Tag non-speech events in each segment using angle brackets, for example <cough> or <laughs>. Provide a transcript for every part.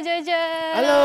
Jojo. Halo.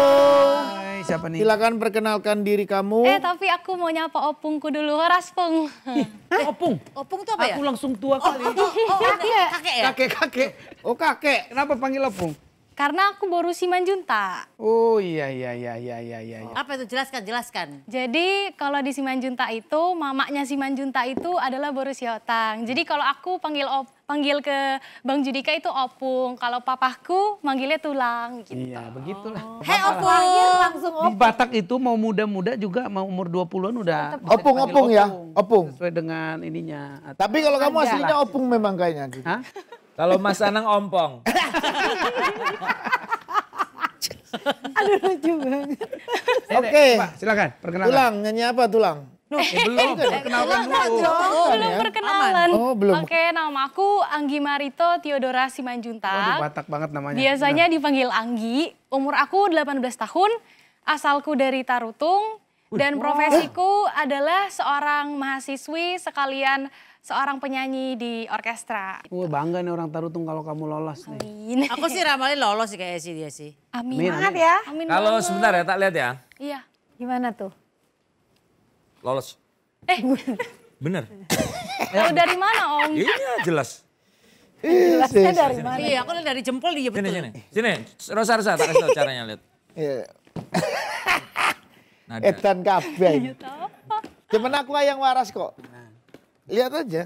Hai, siapa nih? Silakan perkenalkan diri kamu. Eh tapi aku mau nyapa opungku dulu, Horaspung. <laughs> Opung. Opung tuh apa ya? Aku langsung tua kali. Oh, kakek. Kakek ya? Kakek-kakek. Oh kakek. Kenapa panggil Opung? Karena aku baru Simanjunta. Oh iya iya iya iya iya iya. iya. Apa itu? Jelaskan, jelaskan. Jadi kalau di Simanjunta itu, mamanya Simanjunta itu adalah Boru Siotang. Jadi kalau aku panggil op, panggil ke Bang Judika itu opung. Kalau papahku manggilnya tulang gitu. Iya, begitulah. Hei Opung. langsung Di Batak itu mau muda-muda juga mau umur 20-an udah. bisa Opung, dipanggil opung ya, opung. Sesuai dengan ininya. Tapi kalau kamu aslinya opung memang kayaknya. Hah? Kalau Mas Anang ompong. <laughs> Aduh lucu banget. Oke. Pak, silakan perkenalkan. Tulang, nyanyi apa tulang? Eh, belum, perkenalkan dulu. belum ya? perkenalan. Oh, belum. Oke, nama aku Anggi Marito Theodora Waduh, Simanjunta. Batak banget namanya. Biasanya dipanggil Anggi. Umur aku 18 tahun, asalku dari Tarutung. Dan profesiku adalah seorang mahasiswi sekalian seorang penyanyi di orkestra. Wah, bangga nih orang Tarutung kalau kamu lolos nih. Amin. Aku sih ramalin lolos sih kayaknya sih dia sih. Amin. Amin. Semangat ya. Amin Kalau sebentar ya, tak lihat ya. Iya. Gimana tuh? Lolos. Eh, Bener. tahu <laughs> dari mana Om? Iya jelas. Jelasnya dari mana? Iya, aku lihat dari jempol dia Sini, betul. sini. Sini, Rosa, Rosa, tak kasih tau caranya lihat. Iya. <laughs> Nada. Edan kabeh. Cuman aku yang waras kok. Lihat aja.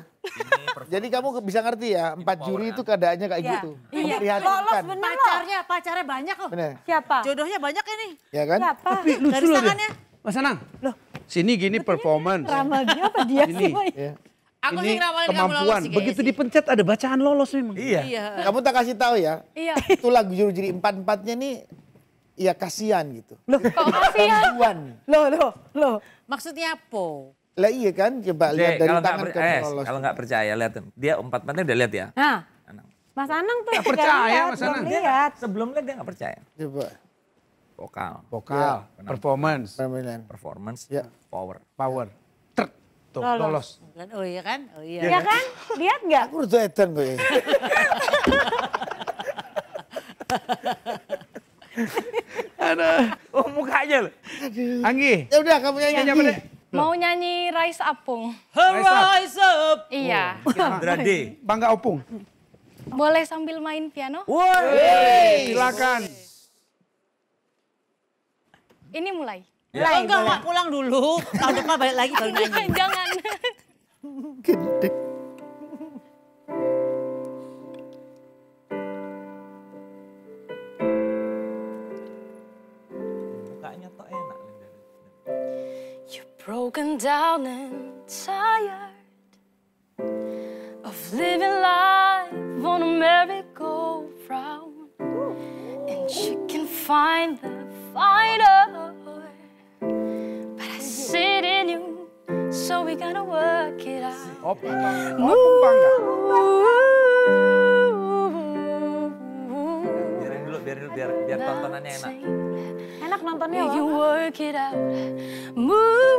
Jadi kamu bisa ngerti ya, empat juri itu keadaannya kayak Iya. gitu. Iya. Lolos bener loh. Pacarnya, pacarnya banyak loh. Bener. Siapa? Jodohnya banyak ini. Ya kan? Siapa? Tapi lucu Garis loh dia. tangannya. Mas Anang, Loh. Sini gini performance. Ramal dia apa dia Ini. sih? Boy? Ya. Aku ini sih ramalin kamu lolos kemampuan. sih kayaknya Begitu sih. dipencet ada bacaan lolos memang. Iya. Iya. Kamu tak kasih tahu ya, Iya. itu lagu juri-juri empat-empatnya nih ya kasihan gitu. Kok kasihan? Loh, loh, loh. Maksudnya apa? Lah iya kan, coba lihat dari kalau tangan kamu eh, lolos. kalau nggak percaya lihat dia empat empatnya udah lihat ya. Nah, Anang. Mas Anang tuh juga percaya, lihat, Mas Anang. lihat. Sebelum lihat dia nggak percaya. Coba, Vokal, Vokal, performance, Ramilan. performance, Ya. power. power. Truk. Tuh, Lolos. lolos. Kan? Oh iya kan? Oh iya. Ya kan? Lihat nggak? Aku udah edan kok ya. <laughs> Oh, mukanya loh. Anggi, Ya udah kamu nyanyi. nyanyi apa? Mau nyanyi Rise Apung? Rise up. Iya. Indra <laughs> D. Bangga opung. Boleh sambil main piano? Hey, silakan. Ini mulai. Oh, enggak, enggak pulang dulu. Tahun depan balik lagi baru nyanyi. Jangan. Gendek. Mukanya tuh enak. You're broken down and tired of living life on a merry-go-round, and you can find the fighter, we gotta work it out. Bangga. Biarin dulu, biarin dulu, biar biar tontonannya enak. Enak nontonnya loh. Move.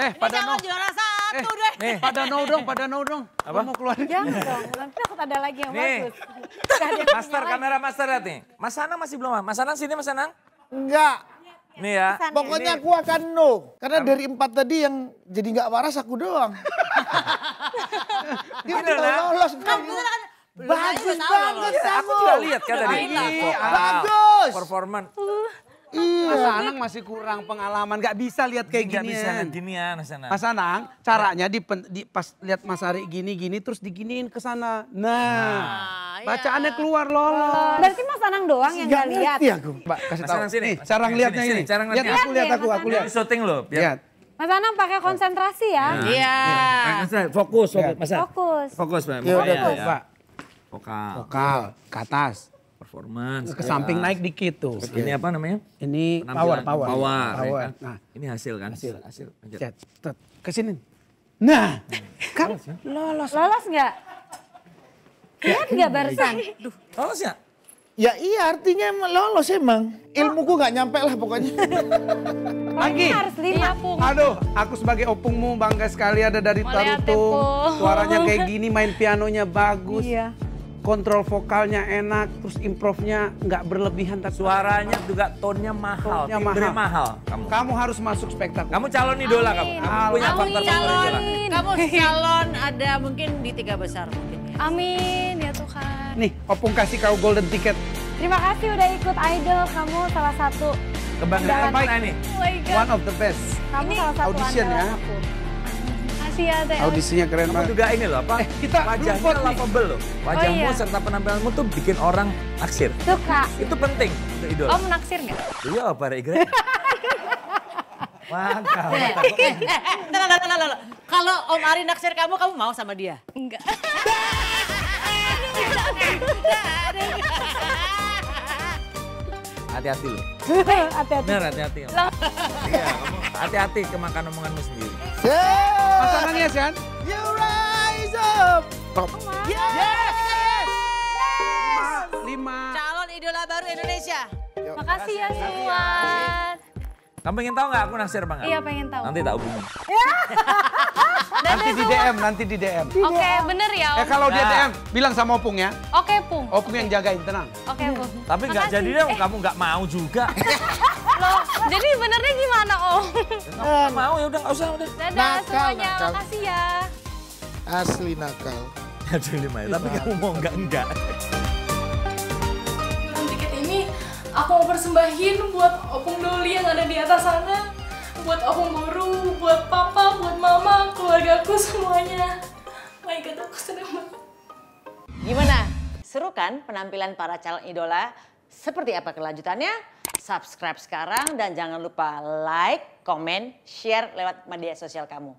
Eh, pada no. juara satu. satu deh. Nih, Pada no dong, pada no dong. Apa? Gua mau keluar. Jangan dong, nanti takut ada lagi yang nih. bagus. Master, kamera master lihat nih. Mas Anang masih belum, Mas Anang sini Mas Anang. Enggak. Nih ya. Pokoknya aku akan no. Karena dari empat tadi yang jadi nggak waras aku doang. <laughs> Dia udah Nak? lolos. Kamu kan Bagus banget Ya, aku kamu. juga lihat kan tadi. Bagus. Performan. Iya. Mas Anang masih kurang pengalaman, nggak bisa lihat kayak Nggak gini. bisa lihat ginian Mas Anang. Mas Anang, caranya di, di pas lihat Mas Ari gini-gini terus diginiin ke sana. Nah, iya. bacaannya keluar lolos. Berarti Mas Anang doang yang Nggak nggak lihat. ngerti aku. Mbak, kasih Mas tahu. Anang sini. Nih, cara ngeliatnya sini, ini. cara Lihat, ngeliatnya. aku lihat, aku, aku Mas lihat. Ini syuting loh. Biar... Lihat. Mas Anang pakai konsentrasi ya. Iya. Fokus, fokus, Mas Anang. Fokus. Fokus, Pak. Ya udah, Pokoknya Pak. ya. Pak, Vokal, vokal ke atas. Performance. Ke samping naik dikit tuh. Ini apa namanya? Ini power, Penampilan. power. Power. ya Power. kan? Nah, Ini hasil kan? Hasil, hasil. Lanjut. cet, ke sini. Nah, kan lolos. Lolos nggak? Lihat nggak barusan? Lolos ya? Ya iya artinya emang lolos emang. Ilmuku nggak nyampe lah pokoknya. Lagi. harus lima. Iya, Pung. Aduh, aku sebagai opungmu bangga sekali ada dari ya. Tepung. Suaranya kayak gini, main pianonya bagus. Iya. Kontrol vokalnya enak, terus improvnya nggak berlebihan. Tapi Suaranya juga tonnya mahal. Tonnya mahal. mahal. Kamu. Kamu harus masuk spektakuler. Kamu calon idola kamu. Kamu punya Amin. faktor faktor Calon, idola. kamu calon ada mungkin di tiga besar mungkin. ya. Amin ya Tuhan. Nih, opung kasih kau golden ticket. Terima kasih udah ikut Idol. Kamu salah satu. Kebanggaan terbaik. Nah ini. Oh. One of the best. Kamu salah satu audition ya. aku. Makasih ya Teh. Audisinya keren Kamu banget. juga ini loh apa? Eh, kita wajahnya lovable loh. Wajahmu iya. serta penampilanmu tuh bikin orang naksir. Suka. Itu penting untuk idola. Oh menaksir nggak? Iya, para Igre. Mantap. Eh, eh, tenang. Kalau Om Ari naksir kamu, kamu mau sama dia? Enggak. Hati-hati loh. <laughs> Hati-hati. Bener hati-hati. Iya, kamu hati-hati kemakan omonganmu sendiri. Mas Anang ya, San? You rise up. Top. Yes. Lima. Calon idola baru Indonesia. Makasih ya semua. Kamu ingin tahu nggak aku naksir apa nggak? Iya pengen tahu. Nanti tak hubungi. <laughs> Nanti di DM, nanti di DM. Oke bener ya Eh kalau dia Nah. DM, bilang sama Opung ya. Oke Pung. Opung yang jagain, tenang. Oke Pung. Tapi nggak jadi deh, Eh, kamu nggak mau juga. <laughs> Loh, jadi benernya gimana Om? Kamu nggak mau ya udah nggak usah udah. Dadah Nakal, semuanya, nakal. makasih ya. Asli nakal. Jadi lima ya. Tapi kamu mau nggak enggak. Ini aku mau persembahin buat opung Doli yang ada di atas sana. Buat opung guru, buat papa, buat mama, keluargaku semuanya. My god, aku seneng banget. Gimana? Seru kan penampilan para calon idola? Seperti apa kelanjutannya? Subscribe sekarang dan jangan lupa like, comment, share lewat media sosial kamu.